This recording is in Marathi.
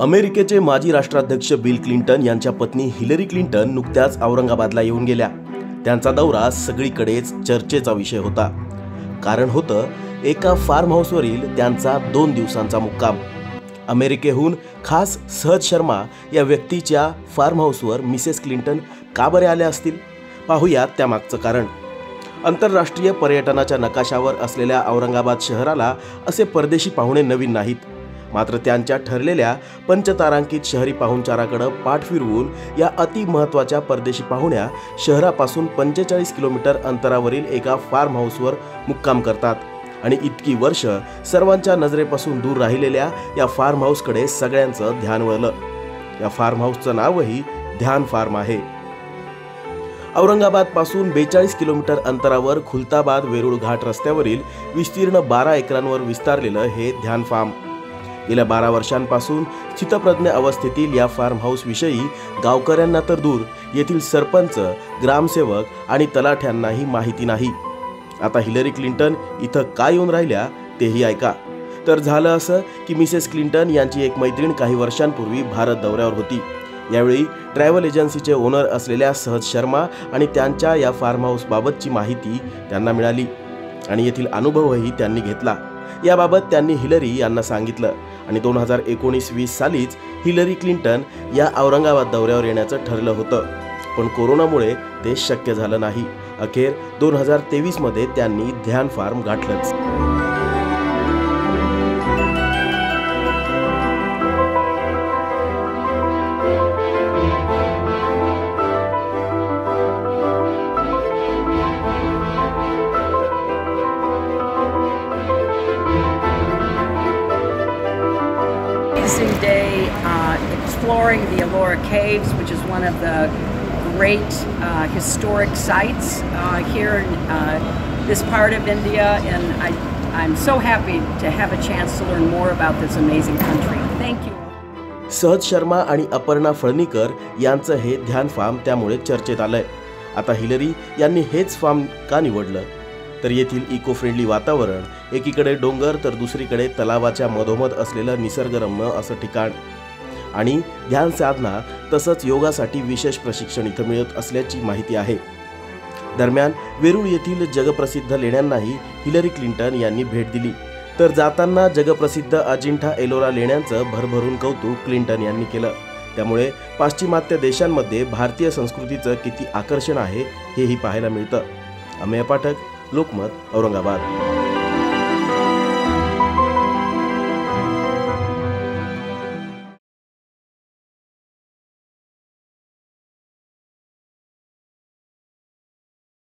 अमेरिकेचे माजी राष्ट्राध्यक्ष बिल क्लिंटन यांच्या पत्नी हिलरी क्लिंटन नुकत्याच औरंगाबादला येऊन गेल्या. त्यांचा दौरा सगळीकडेच चर्चेचा विषय होता. कारण होतं एका फार्म हाऊसवरील त्यांचा दोन दिवसांचा मुक्काम. अमेरिकेहून खास सहज शर्मा या व्यक्तीच्या फार्म हाऊसवर मिसेस क्लिंटन का बरे आल्या असतील? पाहूयात त्यामागचं कारण. आंतरराष्ट्रीय पर्यटनाच्या नकाशावर असलेल्या औरंगाबाद शहराला असे परदेशी पाहुणे नवीन नाहीत. मात्र त्यांच्या ठरलेल्या पंचतारांकित शहरी पाहुणचाराकडं पाठ फिरवून या अति महत्त्वाच्या परदेशी पाहुण्या शहरापासून पंचेचाळीस किलोमीटर अंतरावरील एका फार्म हाऊसवर मुक्काम करतात. आणि इतकी वर्ष सर्वांच्या नजरेपासून दूर राहिलेल्या या फार्म हाऊसकडे सगळ्यांचं ध्यान वळलं. या फार्म हाऊसचं नावही ध्यान फार्म आहे. औरंगाबादपासून बेचाळीस किलोमीटर अंतरावर खुलताबाद वेरुळ घाट रस्त्यावरील विस्तीर्ण बारा एकरांवर विस्तारलेलं हे ध्यान फार्म गेल्या बारा वर्षांपासून चितप्रज्ञ अवस्थेतील या फार्म हाऊस विषयी गावकऱ्यांना तर दूर येथील सरपंच ग्रामसेवक आणि तलाठ्यांनाही माहिती नाही. आता हिलरी क्लिंटन इथं काय येऊन राहिल्या तेही ऐका. तर झालं असं की मिसेस क्लिंटन यांची एक मैत्रीण काही वर्षांपूर्वी भारत दौऱ्यावर होती. यावेळी ट्रॅव्हल एजन्सीचे ओनर असलेल्या सहज शर्मा आणि त्यांच्या या फार्म हाऊसबाबतची माहिती त्यांना मिळाली आणि येथील अनुभवही त्यांनी घेतला. याबाबत त्यांनी हिलरी यांना सांगितलं. आणि दोन हजार एकोणीस वीस सालीच हिलरी क्लिंटन या औरंगाबाद दौऱ्यावर येण्याचं ठरलं होतं. पण कोरोनामुळे ते शक्य झालं नाही. अखेर दोन हजार तेवीसमध्ये त्यांनी ध्यान फार्म गाठलंच. Amazing day uh, exploring the Elora Caves, which is one of the great uh, historic sites uh, here in uh, this part of India, and I, I'm so happy to have a chance to learn more about this amazing country. Thank you. सहज शर्मा आणि अपर्णा फळणीकर यांचं हे ध्यान फार्म त्यामुळे चर्चेत आलंय आता हिलरी यांनी हेच फार्म का निवडलं तर येथील इको फ्रेंडली वातावरण एकीकडे डोंगर तर दुसरीकडे तलावाच्या मधोमध असलेलं निसर्गरम्य असं ठिकाण. आणि ध्यान साधना तसंच योगासाठी विशेष प्रशिक्षण इथं मिळत असल्याची माहिती आहे. दरम्यान वेरूळ येथील जगप्रसिद्ध लेण्यांनाही हिलरी क्लिंटन यांनी भेट दिली. तर जाताना जगप्रसिद्ध अजिंठा एलोरा लेण्यांचं भरभरून कौतुक क्लिंटन यांनी केलं. त्यामुळे पाश्चिमात्य देशांमध्ये भारतीय संस्कृतीचं किती आकर्षण आहे हेही पाहायला मिळतं. अमेय पाठक लोकमत औरंगाबाद.